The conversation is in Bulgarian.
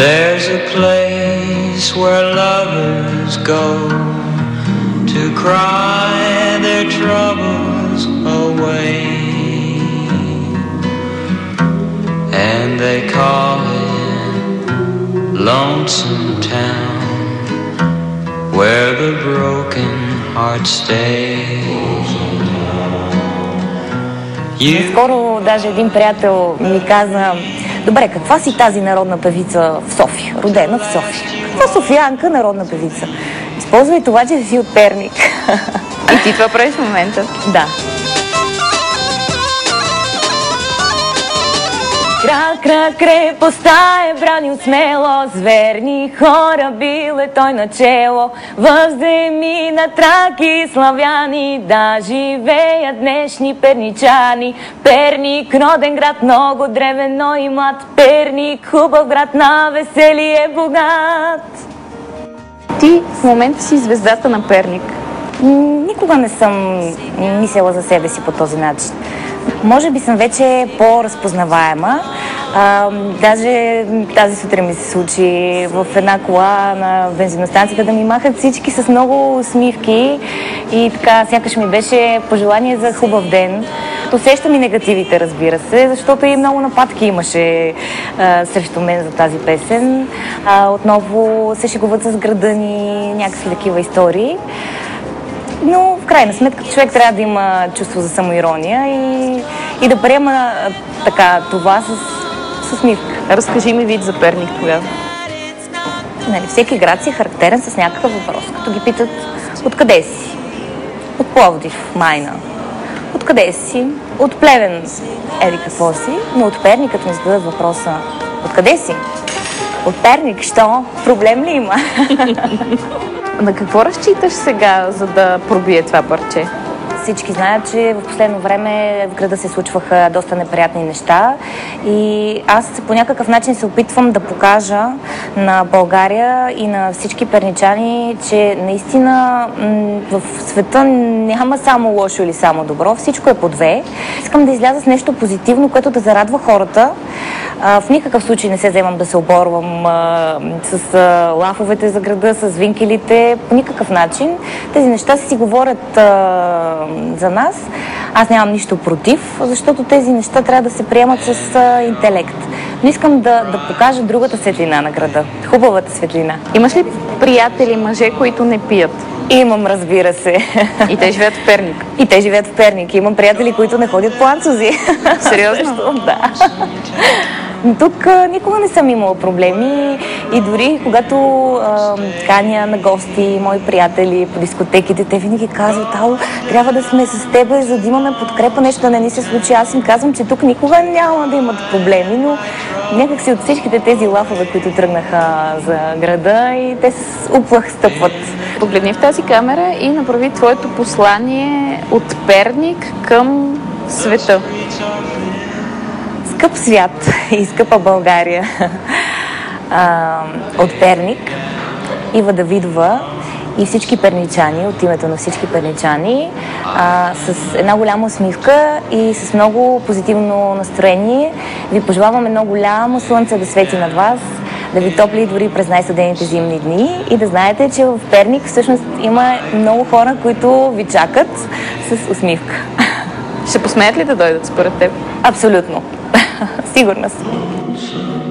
There's a place where lovers go to cry their troubles away. And they call it Lonesome Town, where the broken heart stays. You Скоро даже един приятел ми каза, добре, каква си тази народна певица в София, родена в София? Каква Софиянка народна певица? Използвай това, че си от Перник. И ти това правиш в момента. Да. Крак, крак, крепостта е бранил смело, с верни хора бил е той начело. В земи на траки славяни, да живеят днешни перничани. Перник, роден град, много древен, но и млад. Перник, хубав град, на веселие богат. Ти в момента си звездата на Перник. Никога не съм мислила за себе си по този начин. Може би съм вече по-разпознаваема. А, даже тази сутрин ми се случи в една кола на бензиностанцията да ми махат всички с много усмивки и така сякаш ми беше пожелание за хубав ден. Усещам и негативите, разбира се, защото и много нападки имаше а, срещу мен за тази песен. А, отново се шегуват с града ни, някакви такива истории. Но в крайна сметка човек трябва да има чувство за самоирония и, и да приема така това с, с усмивка. Разкажи ми вид за Перник тогава. Нали, всеки град си е характерен с някакъв въпрос. Като ги питат откъде си? От Пловдив, Майна. Откъде си? От Плевен, еди какво си? Но от Перник, като ми зададат въпроса откъде си? От Перник, що? Проблем ли има? На какво разчиташ сега, за да пробие това парче? Всички знаят, че в последно време в града се случваха доста неприятни неща и аз по някакъв начин се опитвам да покажа на България и на всички перничани, че наистина в света няма само лошо или само добро, всичко е по две. Искам да изляза с нещо позитивно, което да зарадва хората. В никакъв случай не се вземам да се оборвам с лафовете за града, с винкелите, по никакъв начин. Тези неща си говорят за нас. Аз нямам нищо против, защото тези неща трябва да се приемат с интелект. Но искам да, да покажа другата светлина на града, хубавата светлина. Имаш ли приятели мъже, които не пият? Имам, разбира се. И те живеят в Перник. И те живеят в Перник. Имам приятели, които не ходят по анцузи. Сериозно? Да. Тук никога не съм имала проблеми и дори когато а, каня на гости, мои приятели по дискотеките, те винаги казват, ало, трябва да сме с теб, за да имаме подкрепа, нещо не ни се случи. Аз им казвам, че тук никога няма да имат проблеми, но някакси от всичките тези лафове, които тръгнаха за града и те с уплах стъпват. Погледни в тази камера и направи твоето послание от Перник към света. Скъп свят и скъпа България от Перник, Ива Давидова и всички перничани, от името на всички перничани, а, с една голяма усмивка и с много позитивно настроение. Ви пожелавам едно голямо слънце да свети над вас, да ви топли дори през най-съдените зимни дни и да знаете, че в Перник всъщност има много хора, които ви чакат с усмивка. Ще посмеят ли да дойдат според теб? Абсолютно. Сигурна съм.